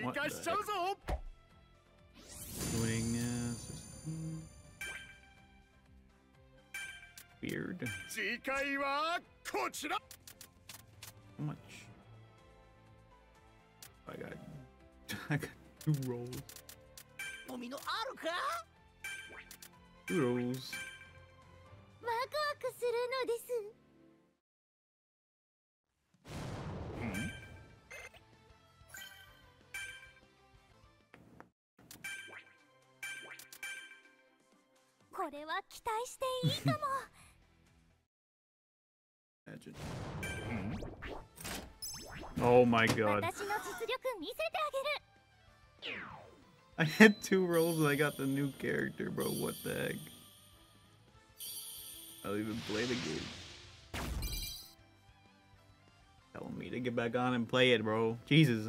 What the heck? Doing uh, system. weird. 次回はこちら How much? I got I got two rolls. 飲みのあるか Two rolls. ワクワクするのです。 これは期待していいかも。 Imagine. Oh my god. 私の実力見せてあげる。 I had two rolls and I got the new character, bro. What the heck? I don't even play the game. Telling me to get back on and play it, bro. Jesus.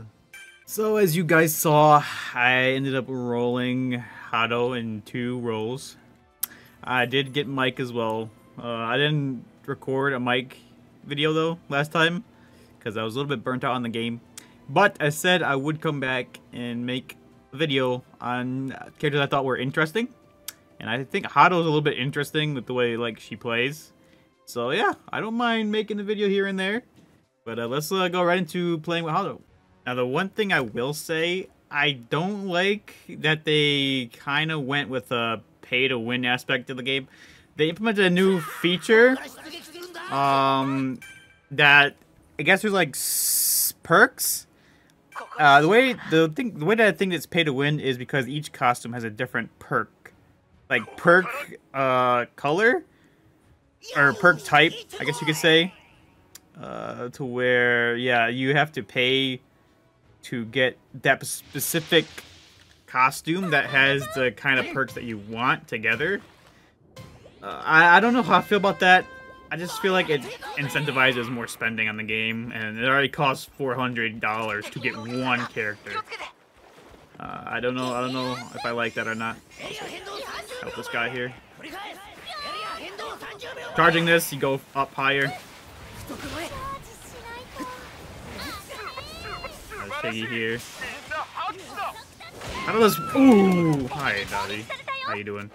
So as you guys saw, I ended up rolling Hado in two rolls. I did get Mike as well. Uh, I didn't record a Mike video though last time because I was a little bit burnt out on the game. But I said I would come back and make a video on characters I thought were interesting. And I think Hado's a little bit interesting with the way like she plays. So yeah, I don't mind making a video here and there. But uh, let's uh, go right into playing with Hado. Now the one thing I will say, I don't like that they kind of went with a pay to win aspect of the game. They implemented a new feature um, that I guess there's like perks. Uh, the way the thing the way that I think it's pay to win is because each costume has a different perk, like perk uh, color or perk type, I guess you could say. Uh, to where yeah, you have to pay to get that specific costume that has the kind of perks that you want together. Uh, I, I don't know how I feel about that. I just feel like it incentivizes more spending on the game, and it already costs $400 to get one character. Uh, I don't know. I don't know if I like that or not. Help this guy here. Charging this, you go up higher. There's here. How does this... Ooh! Hi, Dottie. How you doing?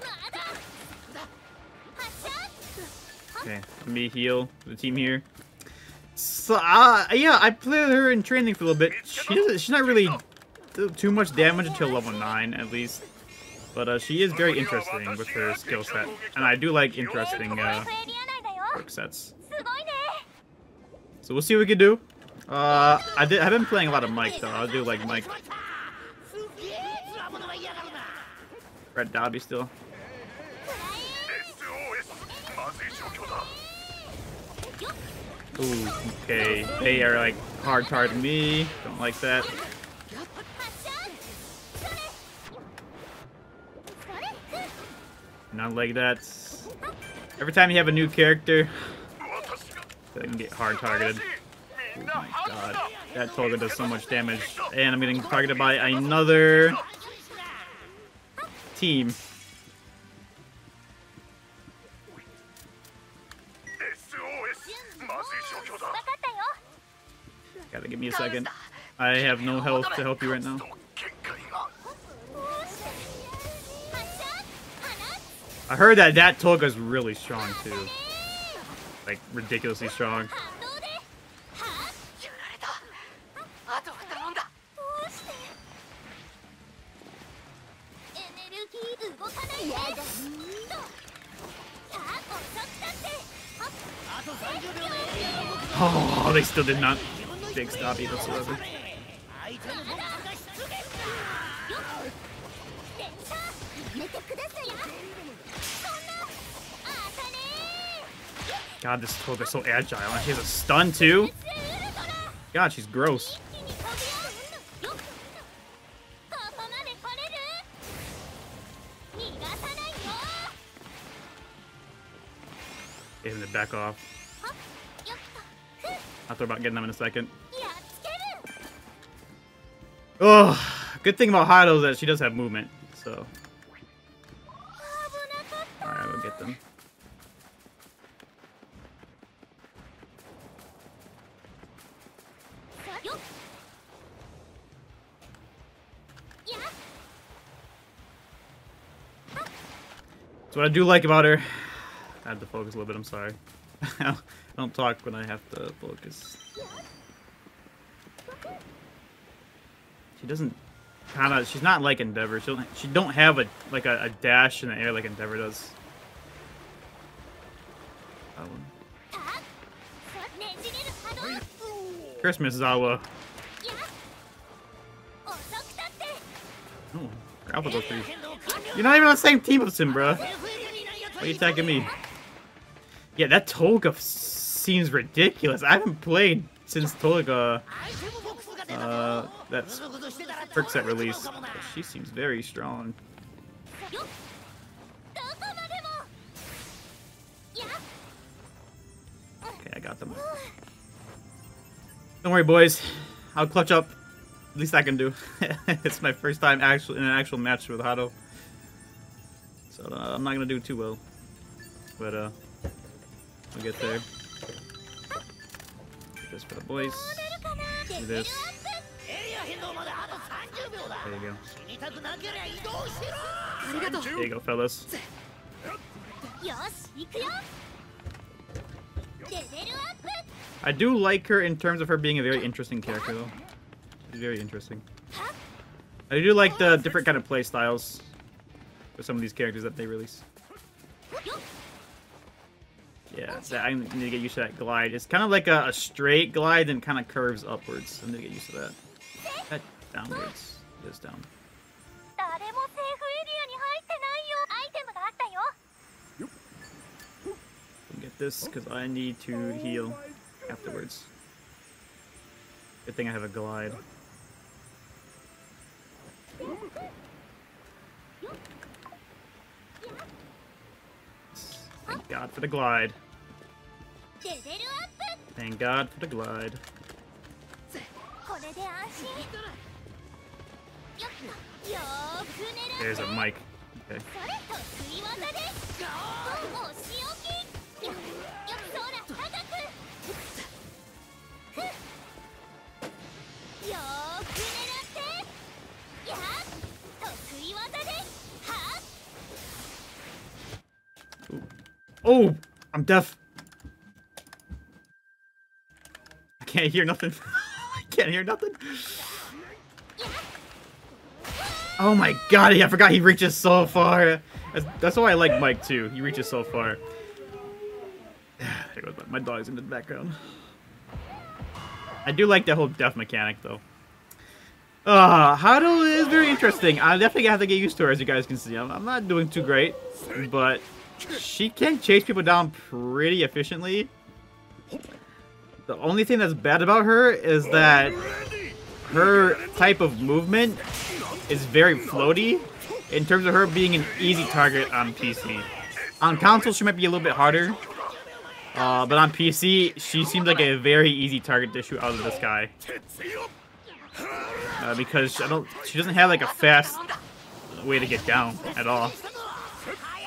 Okay, let me heal the team here. So, uh, yeah, I played her in training for a little bit. She doesn't, she's not really too much damage until level 9, at least. But uh, she is very interesting with her skill set. And I do like interesting uh, work sets. So we'll see what we can do. Uh, I, did, I have been playing a lot of Mike, though. I'll do, like, Mike Red Dobby still. Ooh, okay. They are like hard targeting me. Don't like that. Not like that. Every time you have a new character, they can get hard targeted. Oh my god. That Toga does so much damage. And I'm getting targeted by another team. Gotta give me a second. I have no health to help you right now. I heard that that Toga's really strong too. Like, ridiculously strong. still did not big stop whatsoever. God, this Toad, is so agile. And she has a stun, too? God, she's gross. Get the back off. I'll talk about getting them in a second. Oh, good thing about Hado is that she does have movement, so. Alright, we'll get them. So what I do like about her, I had to focus a little bit, I'm sorry. Don't talk when I have to focus. She doesn't kind of she's not like Endeavor. She don't she don't have a like a, a dash in the air like Endeavor does. That one. Christmas Zawa. Oh, go. You're not even on the same team as him, bro. Why are you attacking me? Yeah, that Toga seems ridiculous. I haven't played since Toliga, uh, that's perk set release. But she seems very strong. Okay, I got them. Don't worry, boys. I'll clutch up. At least I can do. it's my first time actually in an actual match with Hado. So uh, I'm not gonna do too well. But uh, I'll get there. This for the boys. Do this. There you go. There you go, fellas. I do like her in terms of her being a very interesting character, though. She's very interesting. I do like the different kind of play styles for some of these characters that they release. Yeah, so I need to get used to that glide. It's kind of like a, a straight glide and kind of curves upwards. I need to get used to that. That downwards goes down. Get this because I need to heal afterwards. Good thing I have a glide. Thank God for the glide. Thank God for the glide. There's a mic. Okay. Oh, I'm deaf. Can't hear nothing. I can't hear nothing. Oh my god, I forgot he reaches so far. That's, that's why I like Mike too. He reaches so far. There goes my, my dog's in the background. I do like that whole death mechanic though. Uh, Hado is very interesting. I definitely have to get used to her, as you guys can see. I'm, I'm not doing too great, but she can chase people down pretty efficiently. The only thing that's bad about her is that her type of movement is very floaty in terms of her being an easy target on PC. On console, she might be a little bit harder, uh, but on PC, she seems like a very easy target to shoot out of the sky. Uh, because I don't, she doesn't have like a fast way to get down at all.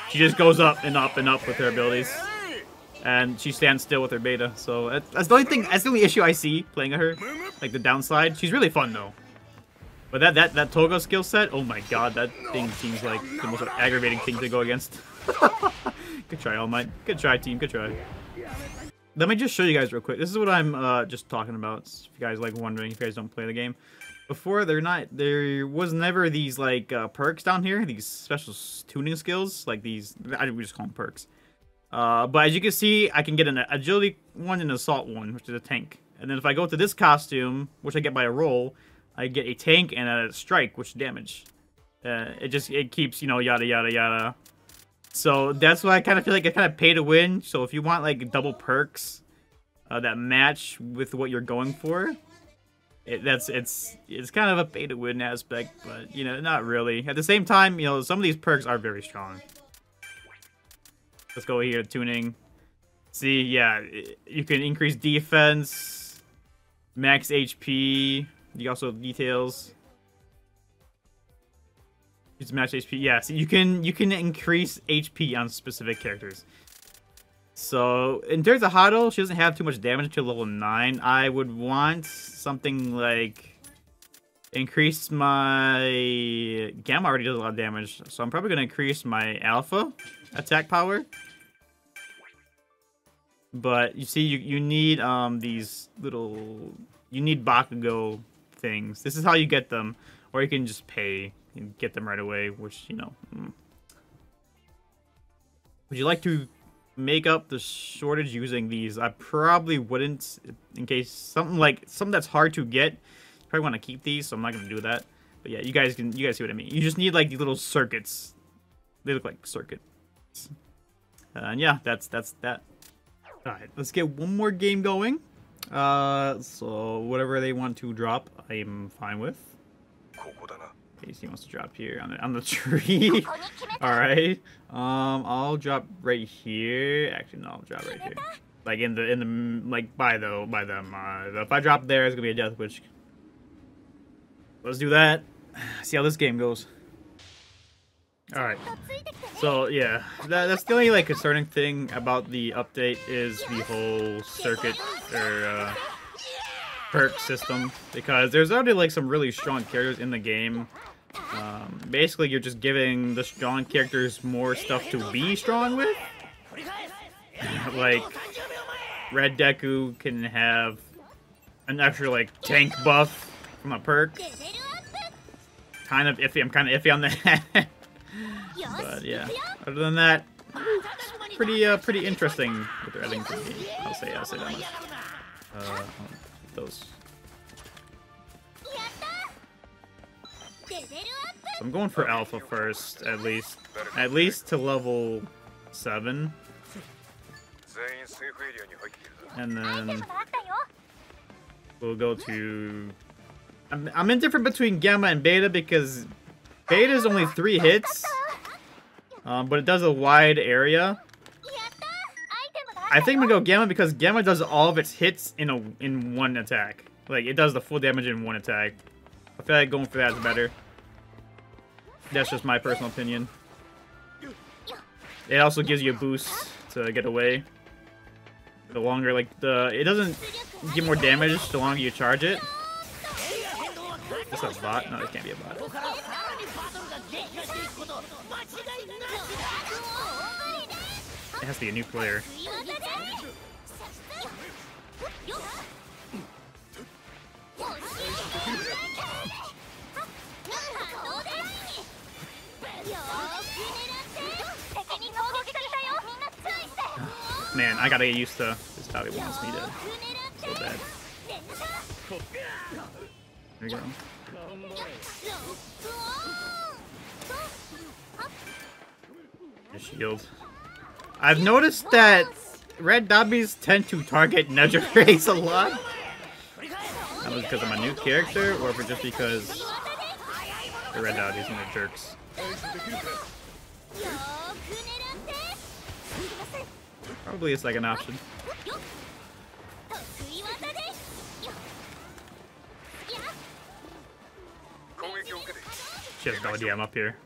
She just goes up and up and up with her abilities. And she stands still with her beta, so that's the only thing. That's the only issue I see playing her, like the downside. She's really fun though. But that that that Toga skill set, oh my god, that thing seems like the most aggravating thing to go against. Good try, All Might. Good try, team. Good try. Let me just show you guys real quick. This is what I'm uh, just talking about. If you guys like wondering, if you guys don't play the game, before they're not there was never these like uh, perks down here, these special tuning skills, like these. I we just call them perks. Uh, but as you can see, I can get an agility one and an assault one, which is a tank. And then if I go to this costume, which I get by a roll, I get a tank and a strike, which damage. Uh, it just it keeps you know yada yada yada. So that's why I kind of feel like I kind of pay to win. So if you want like double perks uh, that match with what you're going for, it, that's it's it's kind of a pay to win aspect, but you know not really. At the same time, you know some of these perks are very strong. Let's go here, tuning. See, yeah, you can increase defense, max HP. You also details. Use max HP. Yeah, so you can you can increase HP on specific characters. So in terms of Hado, she doesn't have too much damage to level nine. I would want something like increase my gamma already does a lot of damage, so I'm probably gonna increase my alpha attack power. But you see, you you need um these little you need Bakugo things. This is how you get them, or you can just pay and get them right away. Which you know. mm. Would you like to make up the shortage using these? I probably wouldn't, in case something like something that's hard to get. You probably want to keep these, so I'm not gonna do that. But yeah, you guys can you guys see what I mean. You just need like these little circuits. They look like circuits cards. Uh, and yeah, that's that's that. All right, let's get one more game going. Uh, so whatever they want to drop, I am fine with. Casey wants to drop here on the, on the tree. All right. Um, I'll drop right here. Actually, no, I'll drop right here. Like in the in the like by the by them. Uh, if I drop there, it's gonna be a death wish. Let's do that. See how this game goes. All right. So yeah, that, that's the only like concerning thing about the update is the whole circuit or uh, perk system because there's already like some really strong characters in the game. Um, basically, you're just giving the strong characters more stuff to be strong with. like Red Deku can have an extra like tank buff from a perk. Kind of iffy. I'm kind of iffy on that. But yeah, other than that, pretty uh, pretty interesting what they're adding to the game. I'll say, I'll say that much. Uh, those. So I'm going for alpha first, at least. At least to level 7. And then we'll go to... I'm, I'm indifferent between gamma and beta because beta is only 3 hits. Um, but it does a wide area. I think I'm gonna go Gamma because Gamma does all of its hits in a in one attack. Like it does the full damage in one attack. I feel like going for that is better. That's just my personal opinion. It also gives you a boost to get away. The longer, like, the... It doesn't get more damage the longer you charge it. Is a bot? No, it can't be a bot. It has to be a new player. Man, I gotta get used to this how he wants me to. So bad. There you go. Your shield. I've noticed that red dobbies tend to target Nejire a lot. That was because I'm a new character, or for just because the red dobbies and the jerks. Probably it's like an option. She has no idea I'm up here.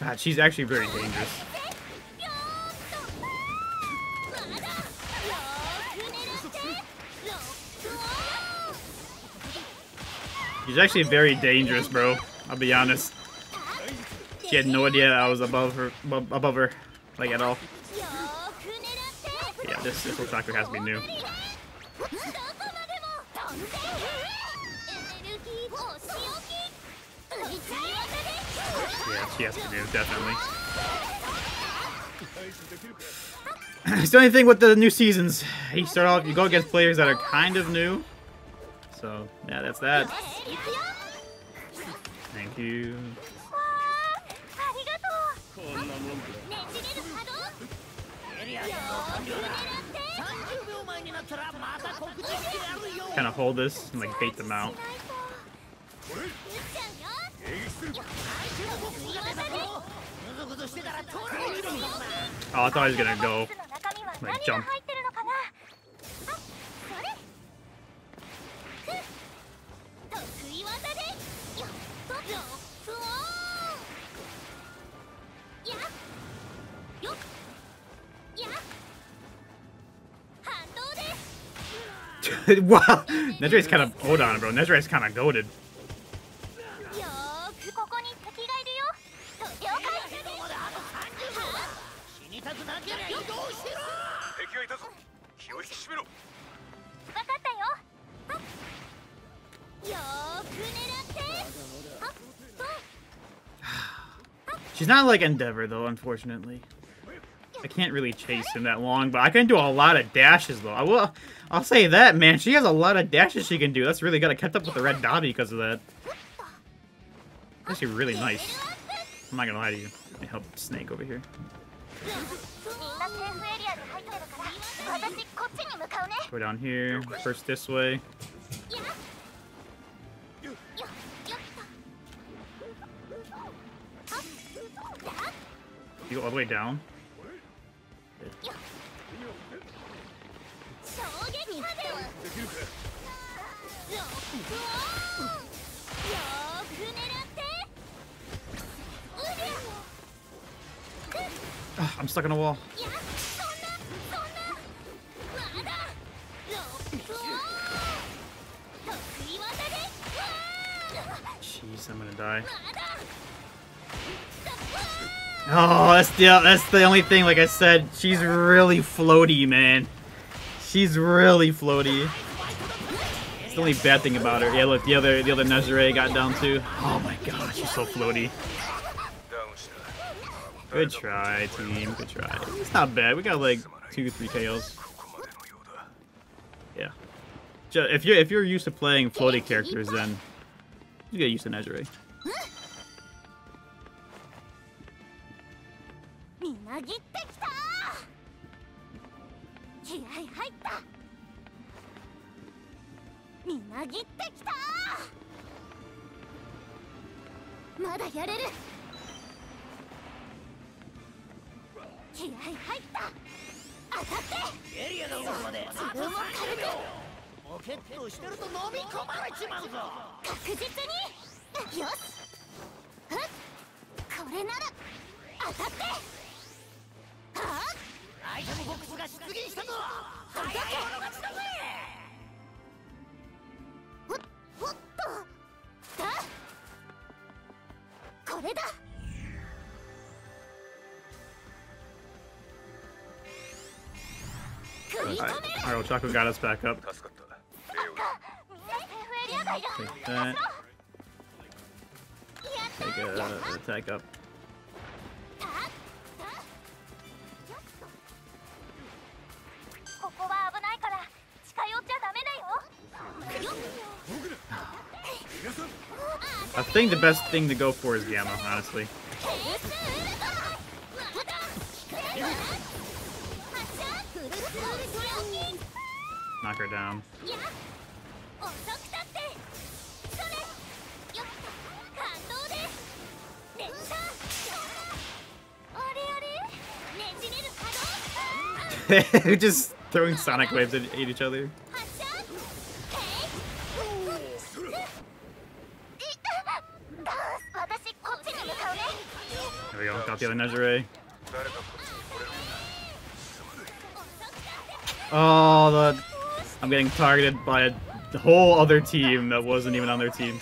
God, she's actually very dangerous. She's actually very dangerous, bro. I'll be honest. She had no idea I was above her, above her, like at all. Yeah, this, this tracker has to be new. Yeah, she has to do, definitely. it's the only thing with the new seasons. You start off, you go against players that are kind of new. So, yeah, that's that. Thank you. Kind of hold this and like bait them out. Oh, I thought he was gonna go like jump. wow, Nejire's kind of hold on, bro. Nejire's kind of goaded. Not like Endeavor, though, unfortunately. I can't really chase him that long, but I can do a lot of dashes, though. I will, I'll say that, man. She has a lot of dashes she can do. That's really good. I kept up with the Red Dobby because of that. That's actually really nice. I'm not gonna lie to you. Let me help Snake over here. Go down here, first this way. You go all the way down? Ugh, I'm stuck in a wall. Jeez, I'm gonna die. Oh, that's the that's the only thing. Like I said, she's really floaty, man. She's really floaty. It's the only bad thing about her. Yeah, look, the other the other Nejire got down too. Oh my god, she's so floaty. Good try, team. Good try. It's not bad. We got like two, three KOs. Yeah. If you're if you're used to playing floaty characters, then you get used to Nejire. なぎってきた。気合入った。みなぎってきた。まだやれる。気合入った。当たって。エリアの奥まで。自分も軽く。ポケットしてると飲み込まれちまうぞ。確実に。よし。これなら。当たってが出現したぞ早い者勝ちだぜおおっとだこれだはい、はい、well, Chaco got us back up. Take that. Take a attack up. I think the best thing to go for is Gamma, honestly. Knock her down. Just throwing sonic waves at each other. we go. Got the other Nejire. Oh, the... I'm getting targeted by a whole other team that wasn't even on their team.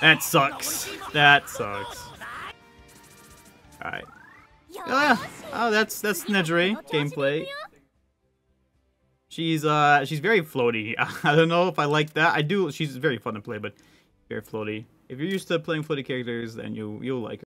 That sucks. That sucks. Alright. Ah, oh, that's that's Nejire gameplay. She's uh she's very floaty. I don't know if I like that. I do. She's very fun to play, but very floaty. If you're used to playing floaty characters, then you you'll like her.